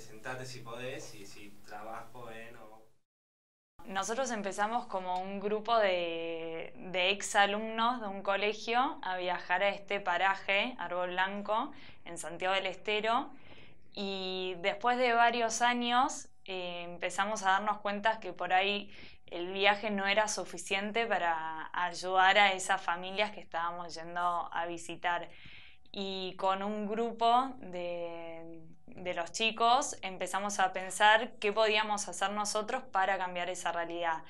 presentate si podés y si trabajo en... Nosotros empezamos como un grupo de, de ex alumnos de un colegio a viajar a este paraje, Árbol Blanco, en Santiago del Estero, y después de varios años eh, empezamos a darnos cuenta que por ahí el viaje no era suficiente para ayudar a esas familias que estábamos yendo a visitar. Y con un grupo de, de los chicos empezamos a pensar qué podíamos hacer nosotros para cambiar esa realidad.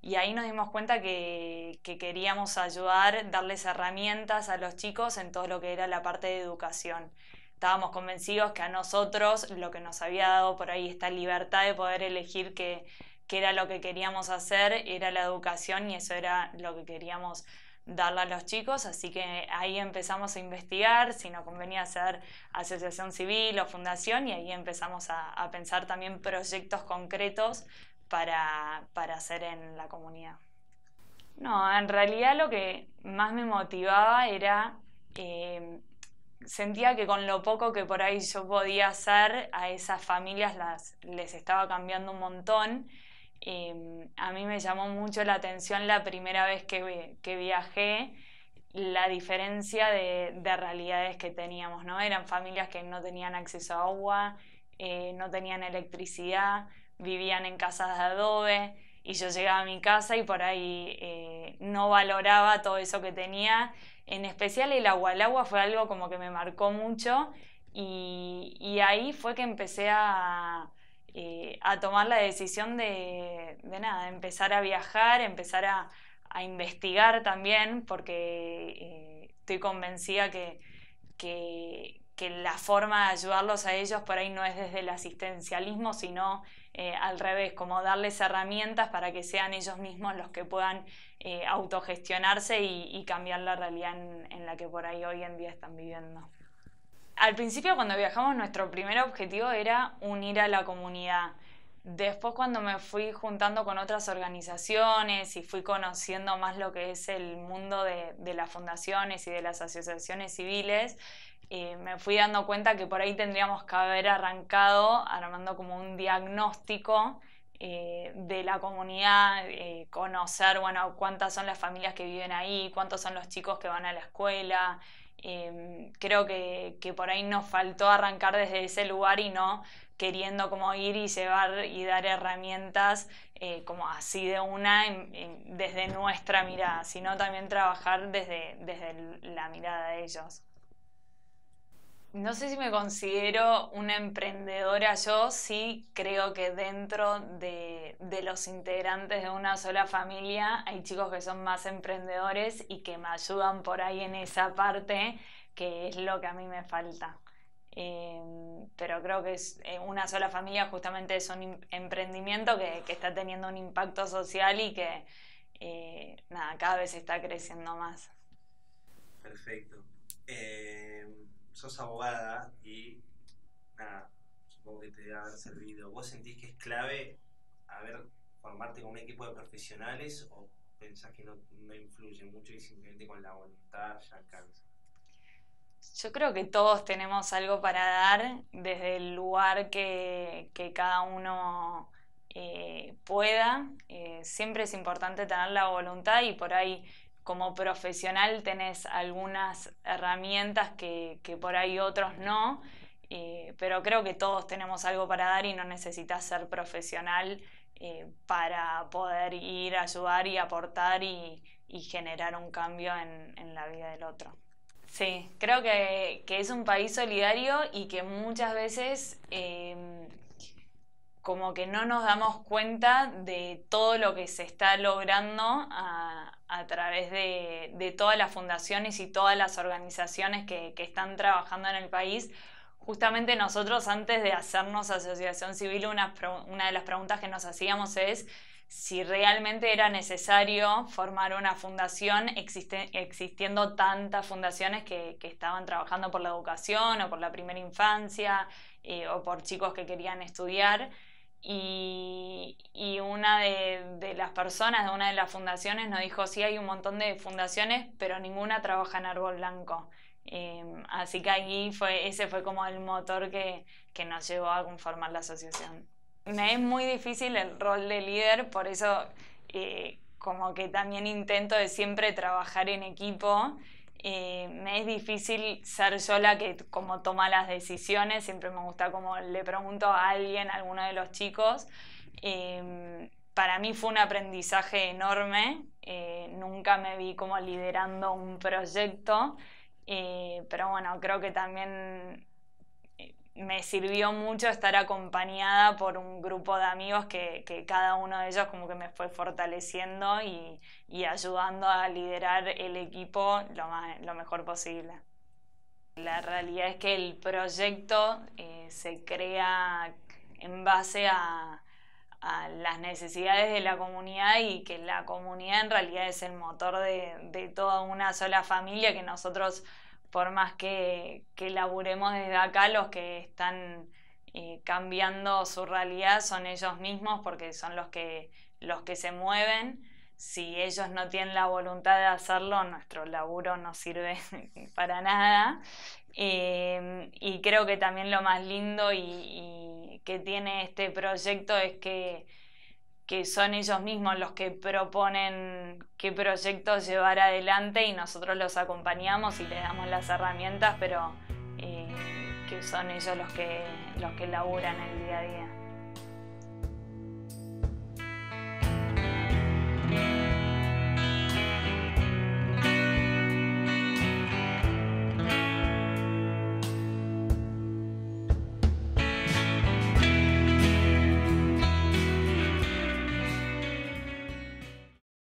Y ahí nos dimos cuenta que, que, queríamos ayudar, darles herramientas a los chicos en todo lo que era la parte de educación. Estábamos convencidos que a nosotros lo que nos había dado por ahí esta libertad de poder elegir qué, qué era lo que queríamos hacer, era la educación y eso era lo que queríamos darle a los chicos, así que ahí empezamos a investigar si nos convenía hacer asociación civil o fundación y ahí empezamos a, pensar también proyectos concretos para, hacer en la comunidad. No, en realidad lo que más me motivaba era, eh, sentía que con lo poco que por ahí yo podía hacer a esas familias las, les estaba cambiando un montón Em, a mí me llamó mucho la atención la primera vez que, que viajé la diferencia de, de, realidades que teníamos, ¿no? Eran familias que no tenían acceso a agua, eh, no tenían electricidad, vivían en casas de adobe y yo llegaba a mi casa y por ahí eh, no valoraba todo eso que tenía. En especial el agua. El agua fue algo como que me marcó mucho y ahí fue que empecé a, eh, a tomar la decisión de, de, nada, empezar a viajar, empezar a, a investigar también, porque eh, estoy convencida que, que, la forma de ayudarlos a ellos por ahí no es desde el asistencialismo, sino eh, al revés, como darles herramientas para que sean ellos mismos los que puedan autogestionarse y, cambiar la realidad en la que por ahí hoy en día están viviendo al principio cuando viajamos nuestro primer objetivo era unir a la comunidad. Después cuando me fui juntando con otras organizaciones y fui conociendo más lo que es el mundo de, las fundaciones y de las asociaciones civiles, eh, me fui dando cuenta que por ahí tendríamos que haber arrancado armando como un diagnóstico eh, de la comunidad, eh, conocer, bueno, cuántas son las familias que viven ahí, cuántos son los chicos que van a la escuela, Em, creo que, que, por ahí nos faltó arrancar desde ese lugar y no queriendo como ir y llevar y dar herramientas eh, como así de una desde nuestra mirada, sino también trabajar desde, desde la mirada de ellos. No sé si me considero una emprendedora yo, sí creo que dentro de, de, los integrantes de una sola familia hay chicos que son más emprendedores y que me ayudan por ahí en esa parte, que es lo que a mí me falta. Em, pero creo que es eh, una sola familia justamente es un emprendimiento que, que está teniendo un impacto social y que eh, nada, cada vez está creciendo más. Perfecto. Eh sos abogada y nada, supongo que te debe haber servido. ¿Vos sentís que es clave haber formarte con un equipo de profesionales o pensás que no, no influye mucho y simplemente con la voluntad ya alcanza? Yo creo que todos tenemos algo para dar desde el lugar que, que cada uno eh, pueda. Eh, siempre es importante tener la voluntad y por ahí como profesional tenés algunas herramientas que, que por ahí otros no, eh, pero creo que todos tenemos algo para dar y no necesitas ser profesional eh, para poder ir a ayudar y aportar y, y generar un cambio en, en, la vida del otro. Sí, creo que, que, es un país solidario y que muchas veces eh, como que no nos damos cuenta de todo lo que se está logrando a, través de, todas las fundaciones y todas las organizaciones que, están trabajando en el país. Justamente nosotros antes de hacernos asociación civil, una, de las preguntas que nos hacíamos es si realmente era necesario formar una fundación existiendo tantas fundaciones que, que, estaban trabajando por la educación o por la primera infancia eh, o por chicos que querían estudiar. Y, y una de, de, las personas de una de las fundaciones nos dijo, sí, hay un montón de fundaciones, pero ninguna trabaja en árbol blanco. Em, así que ahí fue, ese fue como el motor que, que nos llevó a conformar la asociación. Me es muy difícil el rol de líder, por eso eh, como que también intento de siempre trabajar en equipo. Eh, me es difícil ser yo la que como toma las decisiones, siempre me gusta como le pregunto a alguien, a alguno de los chicos. Em, para mí fue un aprendizaje enorme, eh, nunca me vi como liderando un proyecto, eh, pero bueno, creo que también me sirvió mucho estar acompañada por un grupo de amigos que, cada uno de ellos como que me fue fortaleciendo y, ayudando a liderar el equipo lo, mejor posible. La realidad es que el proyecto se crea en base a, a las necesidades de la comunidad y que la comunidad en realidad es el motor de, toda una sola familia que nosotros, por más que, que laburemos desde acá, los que están eh, cambiando su realidad son ellos mismos porque son los que, los que se mueven. Si ellos no tienen la voluntad de hacerlo, nuestro laburo no sirve para nada. Eh, y creo que también lo más lindo y, que tiene este proyecto es que, que, son ellos mismos los que proponen qué proyectos llevar adelante y nosotros los acompañamos y les damos las herramientas, pero eh, que son ellos los que, los que laburan el día a día.